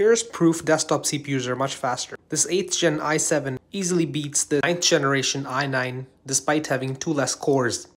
Here's proof desktop CPUs are much faster. This 8th gen i7 easily beats the 9th generation i9 despite having two less cores.